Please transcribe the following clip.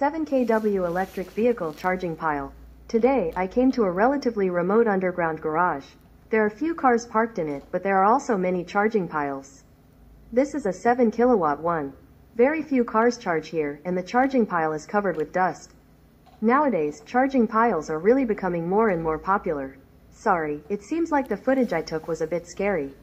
7kW electric vehicle charging pile. Today, I came to a relatively remote underground garage. There are few cars parked in it, but there are also many charging piles. This is a 7 kW one. Very few cars charge here, and the charging pile is covered with dust. Nowadays, charging piles are really becoming more and more popular. Sorry, it seems like the footage I took was a bit scary.